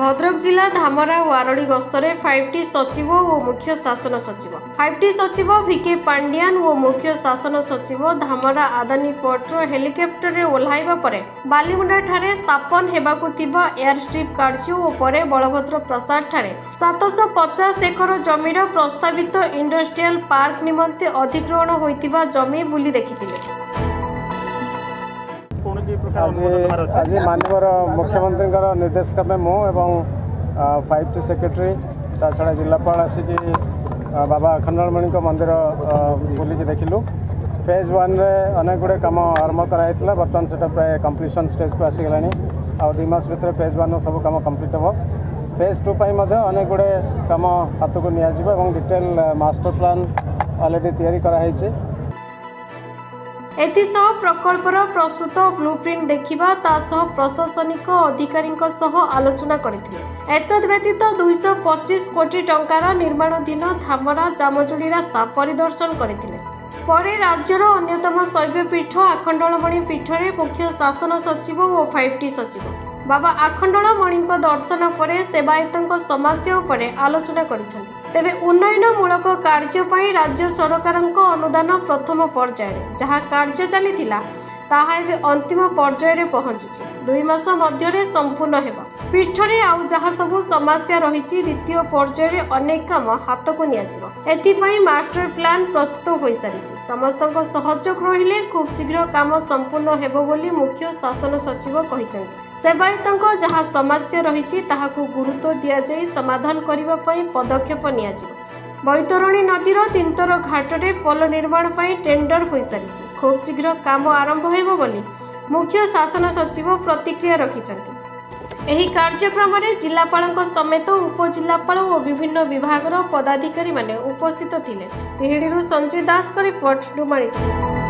ভদ্রক জিলা ধামরা ওয়ারড়ি গস্তরে ফাইভ টি সচিব ও মুখ্য শাসন সচিব ফাইভ টি সচিব ভিকে পাণ্ডিয়ান ও মুখ্য শাসন সচিব ধামরা আদানী পোর্ট হেলিকপ্টরে ওহ্লাইবা পরে বালিমুডাঠারে স্থাপন হওয়া এয়ার স্ট্রিপ কার্য ও পরে বলভদ্র প্রসাদ ঠারে সাতশ পচাশ একর জমির প্রস্তাবিত ইন্ডষ্ট্রিয়াল পার্ক নিমন্তে অধিগ্রহণ হয়ে জমি বুলি দেখিলে ଆଜି ଆଜି ମାନ୍ୟବର ମୁଖ୍ୟମନ୍ତ୍ରୀଙ୍କର ନିର୍ଦ୍ଦେଶ କ୍ରମେ ମୁଁ ଏବଂ ଫାଇଭ୍ ଟି ସେକ୍ରେଟାରୀ ତା ଛଡ଼ା ଜିଲ୍ଲାପାଳ ଆସିକି ବାବା ଅଖଣ୍ଡଳମଣିଙ୍କ ମନ୍ଦିର ବୁଲିକି ଦେଖିଲୁ ଫେଜ୍ ୱାନ୍ରେ ଅନେକ ଗୁଡ଼ିଏ କାମ ଆରମ୍ଭ କରାହେଇଥିଲା ବର୍ତ୍ତମାନ ସେଟା ପ୍ରାୟ କମ୍ପ୍ଲିସନ୍ ଷ୍ଟେଜ୍କୁ ଆସିଗଲାଣି ଆଉ ଦୁଇ ମାସ ଭିତରେ ଫେଜ୍ ୱାନ୍ର ସବୁ କାମ କମ୍ପ୍ଲିଟ୍ ହେବ ଫେଜ୍ ଟୁ ପାଇଁ ମଧ୍ୟ ଅନେକ ଗୁଡ଼ିଏ କାମ ହାତକୁ ନିଆଯିବ ଏବଂ ଡିଟେଲ୍ ମାଷ୍ଟର ପ୍ଲାନ୍ ଅଲରେଡ଼ି ତିଆରି କରାହେଇଛି ଏଥିସହ ପ୍ରକଳ୍ପର ପ୍ରସ୍ତୁତ ବ୍ଲୁପ୍ରିଣ୍ଟ ଦେଖିବା ତା ସହ ପ୍ରଶାସନିକ ଅଧିକାରୀଙ୍କ ସହ ଆଲୋଚନା କରିଥିଲେ ଏତଦ୍ବ୍ୟତୀତ ଦୁଇଶହ ପଚିଶ କୋଟି ଟଙ୍କାର ନିର୍ମାଣଧୀନ ଧାମରା ଜାମଜୁଳି ରାସ୍ତା ପରିଦର୍ଶନ କରିଥିଲେ ପରେ ରାଜ୍ୟର ଅନ୍ୟତମ ଶୈବପୀଠ ଆଖଣ୍ଡଳମଣି ପୀଠରେ ମୁଖ୍ୟ ଶାସନ ସଚିବ ଓ ଫାଇଭ୍ ଟି ସଚିବ ବାବା ଆଖଣ୍ଡଳମଣିଙ୍କ ଦର୍ଶନ ପରେ ସେବାୟତଙ୍କ ସମାଜ ଉପରେ ଆଲୋଚନା କରିଛନ୍ତି ତେବେ ଉନ୍ନୟନମୂଳକ କାର୍ଯ୍ୟ ପାଇଁ ରାଜ୍ୟ ସରକାରଙ୍କ ଅନୁଦାନ ପ୍ରଥମ ପର୍ଯ୍ୟାୟରେ ଯାହା କାର୍ଯ୍ୟ ଚାଲିଥିଲା ତାହା ଏବେ ଅନ୍ତିମ ପର୍ଯ୍ୟାୟରେ ପହଞ୍ଚିଛି ଦୁଇ ମାସ ମଧ୍ୟରେ ସମ୍ପୂର୍ଣ୍ଣ ହେବ ପୀଠରେ ଆଉ ଯାହା ସବୁ ସମସ୍ୟା ରହିଛି ଦ୍ୱିତୀୟ ପର୍ଯ୍ୟାୟରେ ଅନେକ କାମ ହାତକୁ ନିଆଯିବ ଏଥିପାଇଁ ମାଷ୍ଟର ପ୍ଲାନ୍ ପ୍ରସ୍ତୁତ ହୋଇସାରିଛି ସମସ୍ତଙ୍କ ସହଯୋଗ ରହିଲେ ଖୁବ୍ ଶୀଘ୍ର କାମ ସମ୍ପୂର୍ଣ୍ଣ ହେବ ବୋଲି ମୁଖ୍ୟ ଶାସନ ସଚିବ କହିଛନ୍ତି ସେବାୟତଙ୍କ ଯାହା ସମସ୍ୟା ରହିଛି ତାହାକୁ ଗୁରୁତ୍ୱ ଦିଆଯାଇ ସମାଧାନ କରିବା ପାଇଁ ପଦକ୍ଷେପ ନିଆଯିବ ବୈତରଣୀ ନଦୀର ତିନ୍ତର ଘାଟରେ ପୋଲ ନିର୍ମାଣ ପାଇଁ ଟେଣ୍ଡର ହୋଇସାରିଛି ଖୁବ୍ ଶୀଘ୍ର କାମ ଆରମ୍ଭ ହେବ ବୋଲି ମୁଖ୍ୟ ଶାସନ ସଚିବ ପ୍ରତିକ୍ରିୟା ରଖିଛନ୍ତି ଏହି କାର୍ଯ୍ୟକ୍ରମରେ ଜିଲ୍ଲାପାଳଙ୍କ ସମେତ ଉପଜିଲ୍ଲାପାଳ ଓ ବିଭିନ୍ନ ବିଭାଗର ପଦାଧିକାରୀମାନେ ଉପସ୍ଥିତ ଥିଲେ ତିହିଡ଼ିରୁ ସଞ୍ଜୟ ଦାସଙ୍କ ରିପୋର୍ଟ ଡୁମାଣିଥିଲେ